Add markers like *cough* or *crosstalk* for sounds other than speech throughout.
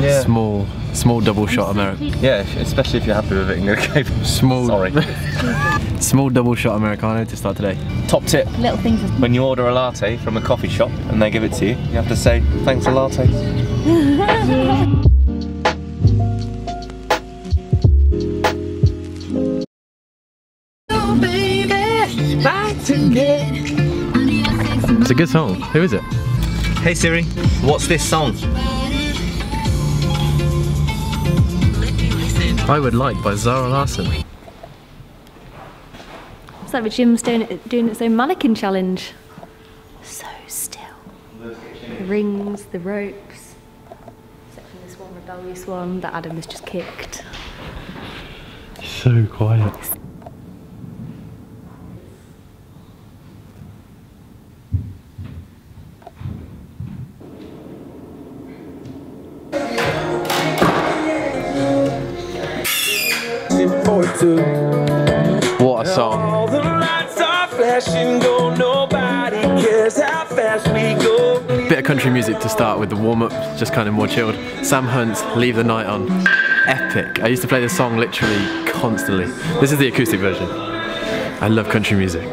Yeah. Small, small double shot American. Yeah, especially if you're happy with it. Okay. *laughs* Small, Sorry. *laughs* small double shot Americano to start today. Top tip: Little things. when you order a latte from a coffee shop and they give it to you, you have to say thanks a latte. It's a good song. Who is it? Hey Siri, what's this song? I Would Like by Zara Larsson. It's like the gym's doing, it, doing its own mannequin challenge. So still. The rings, the ropes. Except for this one rebellious one that Adam has just kicked. So quiet. Flashing, go. Nobody cares how fast we go. Bit of country music to start with the warm up, just kind of more chilled. Sam Hunt's Leave the Night On. Epic. I used to play this song literally constantly. This is the acoustic version. I love country music.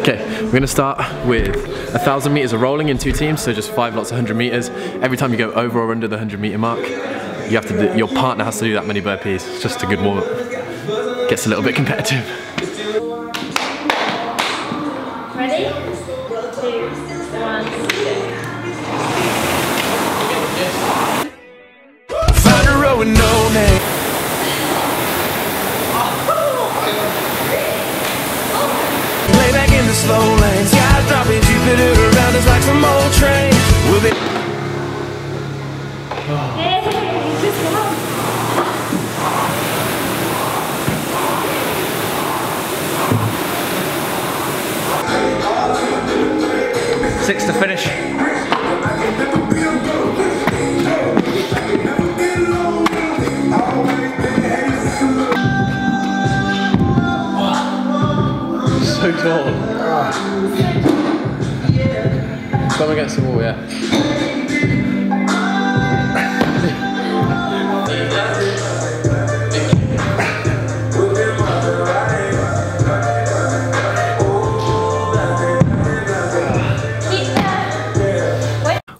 Okay, we're gonna start with a thousand meters of rolling in two teams, so just five lots of hundred meters. Every time you go over or under the hundred meter mark, you have to do, your partner has to do that many burpees. It's just a good warm up. Gets a little bit competitive. Ready? Two, one, Find a row with no name. Play back in the slow So tall. Come against the wall, yeah.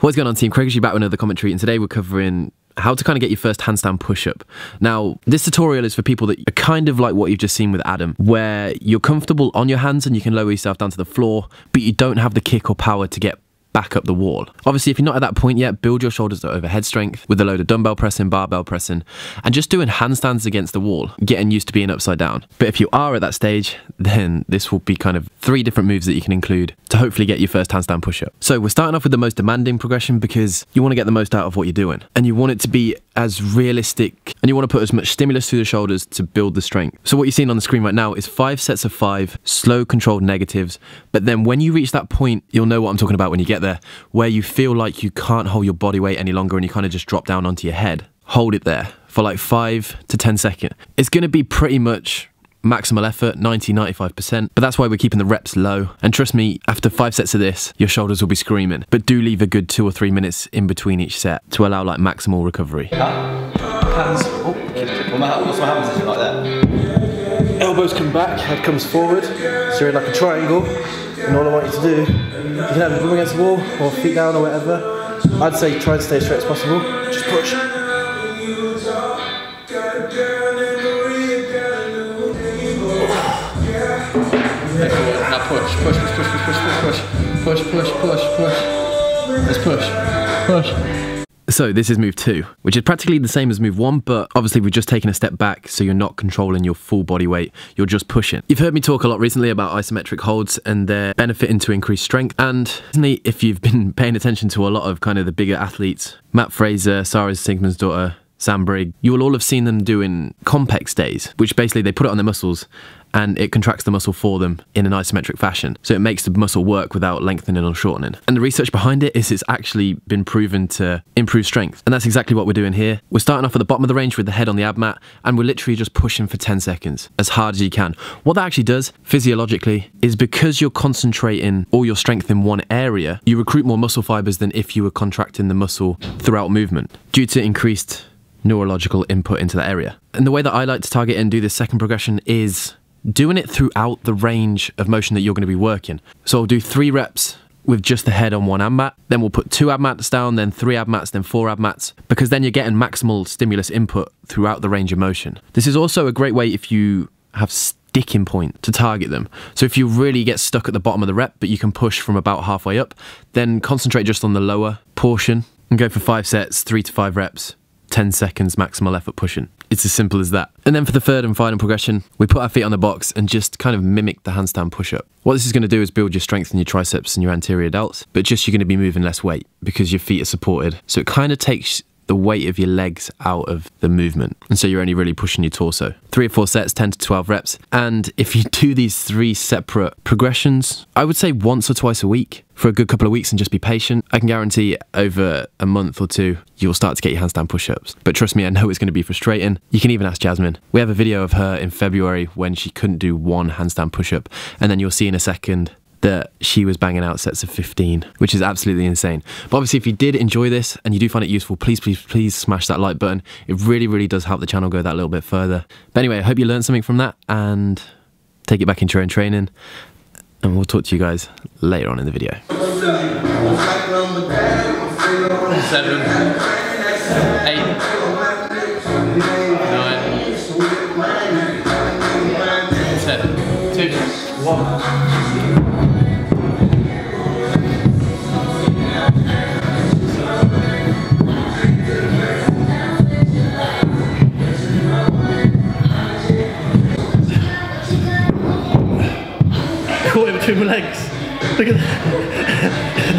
What's going on team? Craig is back with another commentary and today we're covering how to kind of get your first handstand push-up. Now, this tutorial is for people that are kind of like what you've just seen with Adam, where you're comfortable on your hands and you can lower yourself down to the floor, but you don't have the kick or power to get back up the wall. Obviously, if you're not at that point yet, build your shoulders to overhead strength with a load of dumbbell pressing, barbell pressing, and just doing handstands against the wall, getting used to being upside down. But if you are at that stage, then this will be kind of three different moves that you can include to hopefully get your first handstand push up. So we're starting off with the most demanding progression because you want to get the most out of what you're doing and you want it to be as realistic and you want to put as much stimulus through the shoulders to build the strength. So what you're seeing on the screen right now is five sets of five slow controlled negatives. But then when you reach that point, you'll know what I'm talking about when you get there, where you feel like you can't hold your body weight any longer and you kind of just drop down onto your head. Hold it there for like five to 10 seconds. It's going to be pretty much maximal effort 90 95% but that's why we're keeping the reps low and trust me after five sets of this your shoulders will be screaming but do leave a good two or three minutes in between each set to allow like maximal recovery Hands. Oh, what's my hand position like that? elbows come back, head comes forward, so you're in like a triangle. And all I want you to do, you can have your bum against the wall or feet down or whatever. I'd say try and stay as straight as possible. Just push. Push push push push. Let's push push. So this is move two, which is practically the same as move one, but obviously we've just taken a step back, so you're not controlling your full body weight, you're just pushing. You've heard me talk a lot recently about isometric holds and their benefiting to increase strength, and if you've been *laughs* paying attention to a lot of kind of the bigger athletes, Mat Fraser, Sara Sigmundsdottir, Sam Brigg, you will all have seen them doing Compex days, which basically they put it on their muscles and it contracts the muscle for them in an isometric fashion. So it makes the muscle work without lengthening or shortening. And the research behind it is it's actually been proven to improve strength. And that's exactly what we're doing here. We're starting off at the bottom of the range with the head on the ab mat, and we're literally just pushing for 10 seconds as hard as you can. What that actually does physiologically is because you're concentrating all your strength in one area, you recruit more muscle fibers than if you were contracting the muscle throughout movement due to increased neurological input into that area. And the way that I like to target and do this second progression is doing it throughout the range of motion that you're going to be working. So I'll do three reps with just the head on one ab mat. Then we'll put two ab mats down, then three ab mats, then four ab mats, because then you're getting maximal stimulus input throughout the range of motion. This is also a great way if you have sticking point to target them. So if you really get stuck at the bottom of the rep, but you can push from about halfway up, then concentrate just on the lower portion and go for five sets, three to five reps, 10 seconds maximal effort pushing. It's as simple as that. And then for the third and final progression, we put our feet on the box and just kind of mimic the handstand push up. What this is going to do is build your strength in your triceps and your anterior delts, but just you're going to be moving less weight because your feet are supported. So it kind of takes the weight of your legs out of the movement. And so you're only really pushing your torso. Three or four sets, 10 to 12 reps. And if you do these three separate progressions, I would say once or twice a week for a good couple of weeks and just be patient, I can guarantee over a month or two, you'll start to get your handstand push ups. But trust me, I know it's going to be frustrating. You can even ask Jasmine. We have a video of her in February when she couldn't do one handstand push up. And then you'll see in a second that she was banging out sets of 15, which is absolutely insane. But obviously, if you did enjoy this and you do find it useful, please, please, please smash that like button. It really, really does help the channel go that little bit further. But anyway, I hope you learned something from that and take it back into your own training. And we'll talk to you guys later on in the video. Seven, eight, nine, ten, two, one. Caught it between my legs. Look at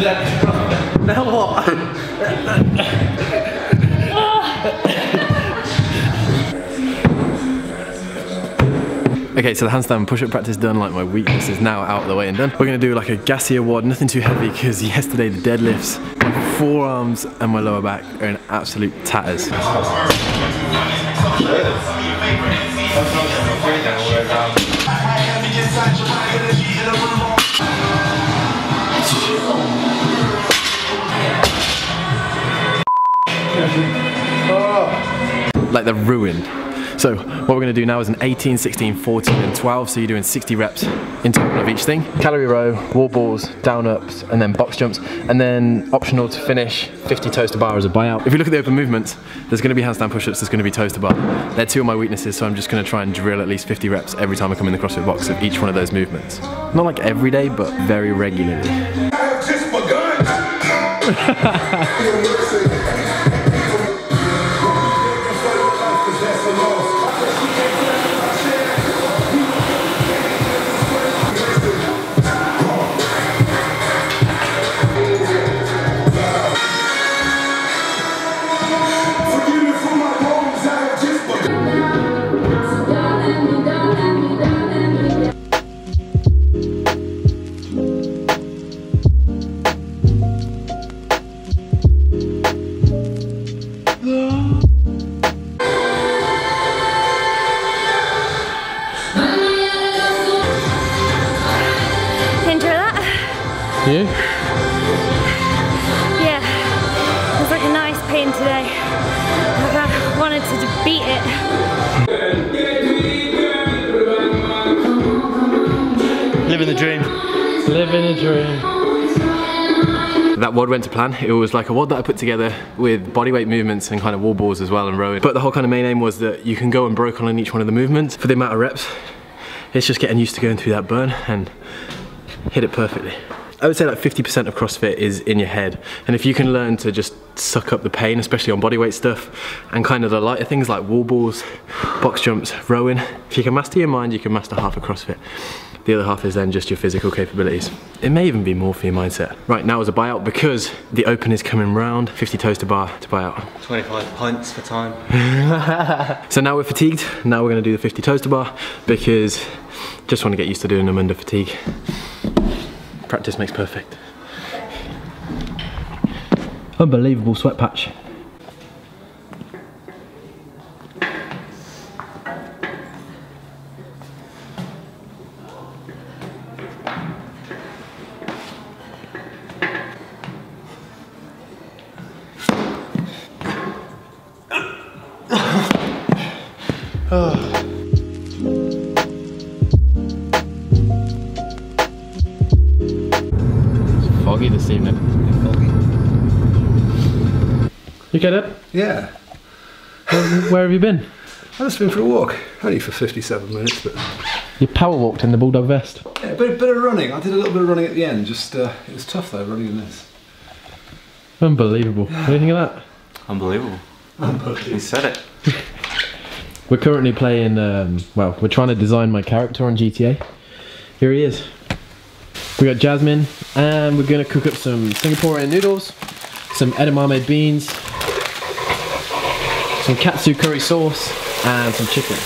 that. now what? Okay, so the handstand push-up practice done, like my weakness is now out of the way and done. We're gonna do like a gassy WOD, nothing too heavy, because yesterday the deadlifts, my forearms and my lower back are in absolute tatters. Like they're ruined. So what we're gonna do now is an 18, 16, 14 and 12. So you're doing 60 reps in total of each thing. Calorie row, wall balls, down ups, and then box jumps. And then optional to finish, 50 toes to bar as a buyout. If you look at the open movements, there's gonna be handstand push-ups, there's gonna be toes to bar. They're two of my weaknesses, so I'm just gonna try and drill at least 50 reps every time I come in the CrossFit box of each one of those movements. Not like every day, but very regularly. *laughs* nice pain today. Like I wanted to beat it. Living the dream. Living a dream. That WOD went to plan. It was like a WOD that I put together with bodyweight movements and kind of wall balls as well and rowing. But the whole kind of main aim was that you can go and broke on each one of the movements for the amount of reps. It's just getting used to going through that burn and hit it perfectly. I would say like 50% of CrossFit is in your head. And if you can learn to just suck up the pain, especially on bodyweight stuff, and kind of the lighter things like wall balls, box jumps, rowing, if you can master your mind, you can master half of CrossFit. The other half is then just your physical capabilities. It may even be more for your mindset. Right, now is a buyout because the open is coming round. 50 toes to bar to buy out. 25 pints for time. *laughs* So now we're fatigued. Now we're gonna do the 50 toes to bar because just want to get used to doing them under fatigue. Practice makes perfect. Unbelievable sweat patch. Foggy *sighs* *sighs* Yeah, Where have you been? I've just been for a walk, only for 57 minutes, but You power walked in the bulldog vest. yeah, a bit, bit of running. I did a little bit of running at the end. Just uh, it was tough though, running in this. Unbelievable. What do you think of that? Unbelievable. You said it. *laughs* We're currently playing, um, well, we're trying to design my character on GTA. Here he is. We got Jasmine, and we're gonna cook up some Singaporean noodles, some edamame beans, some katsu curry sauce, and some chicken.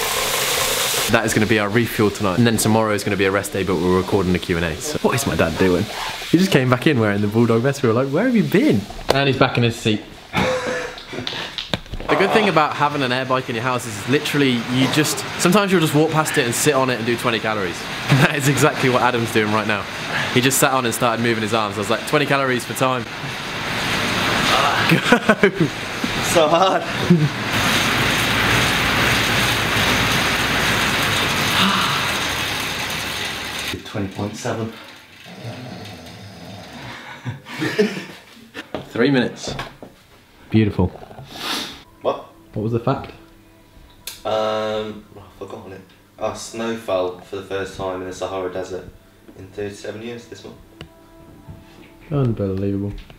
That is gonna be our refuel tonight. And then tomorrow is gonna be a rest day, but we're recording the Q&A. So what is my dad doing? He just came back in wearing the bulldog vest. We were like, where have you been? And he's back in his seat. The good thing about having an air bike in your house is literally you just sometimes you'll just walk past it and sit on it and do 20 calories. And *laughs* that is exactly what Adam's doing right now. He just sat on and started moving his arms. I was like 20 calories for time. *laughs* So hard. Twenty point seven. *laughs* Three minutes. Beautiful. What? What was the fact? Um, I've forgotten it. Oh, snow fell for the first time in the Sahara Desert in 37 years this month. Unbelievable. Unbelievable.